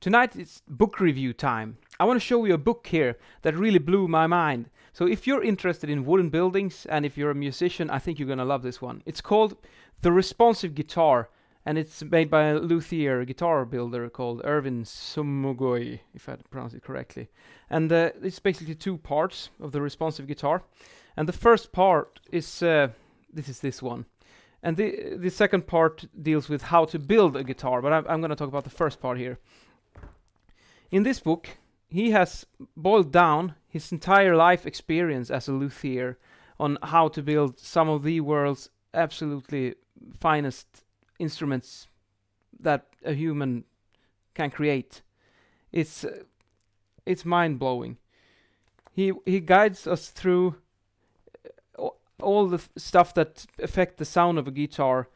Tonight it's book review time. I want to show you a book here that really blew my mind. So if you're interested in wooden buildings and if you're a musician, I think you're going to love this one. It's called The Responsive Guitar and it's made by a luthier guitar builder called Ervin Somogyi, if I pronounce it correctly. And uh, it's basically two parts of the responsive guitar. And the first part is uh, this is this one. And the the second part deals with how to build a guitar, but I'm, I'm going to talk about the first part here. In this book, he has boiled down his entire life experience as a luthier on how to build some of the world's absolutely finest instruments that a human can create. It's uh, it's mind blowing. He he guides us through all the stuff that affect the sound of a guitar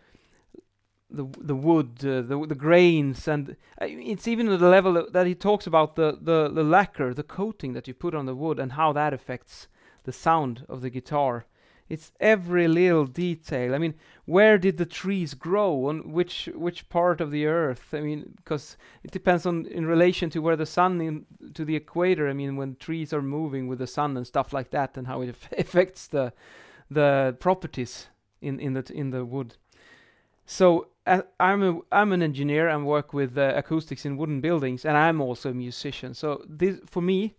the the wood, uh, the the grains, and uh, it's even at the level that he talks about the, the the lacquer, the coating that you put on the wood, and how that affects the sound of the guitar. It's every little detail. I mean, where did the trees grow? On which which part of the earth? I mean, because it depends on in relation to where the sun in, to the equator. I mean, when trees are moving with the sun and stuff like that, and how it affects the the properties in in the in the wood. So uh, I'm a I'm an engineer and work with uh, acoustics in wooden buildings, and I'm also a musician. So this for me,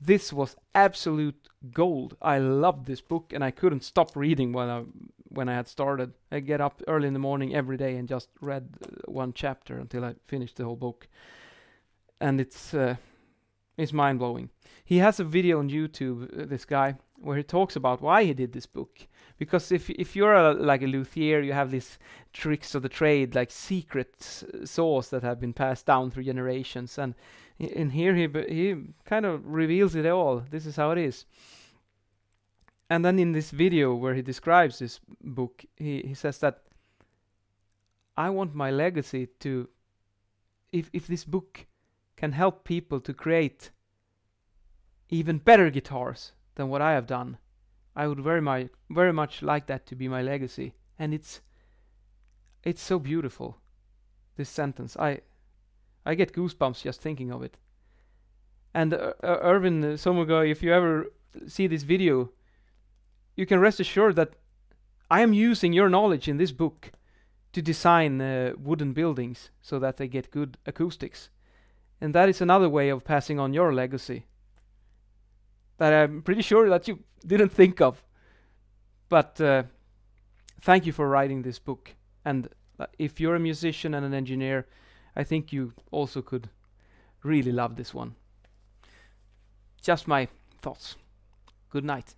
this was absolute gold. I loved this book, and I couldn't stop reading when I when I had started. I get up early in the morning every day and just read uh, one chapter until I finished the whole book, and it's uh, it's mind blowing. He has a video on YouTube. This guy where he talks about why he did this book. Because if if you're a, like a luthier, you have these tricks of the trade, like secret saws that have been passed down through generations, and in here he he kind of reveals it all. This is how it is. And then in this video where he describes this book, he, he says that I want my legacy to if if this book can help people to create even better guitars than what I have done. I would very much very much like that to be my legacy. And it's it's so beautiful. This sentence. I I get goosebumps just thinking of it. And uh, uh, Ervin uh, if you ever see this video, you can rest assured that I am using your knowledge in this book to design uh, wooden buildings so that they get good acoustics. And that is another way of passing on your legacy that I'm pretty sure that you didn't think of. But uh, thank you for writing this book. And uh, if you're a musician and an engineer, I think you also could really love this one. Just my thoughts. Good night.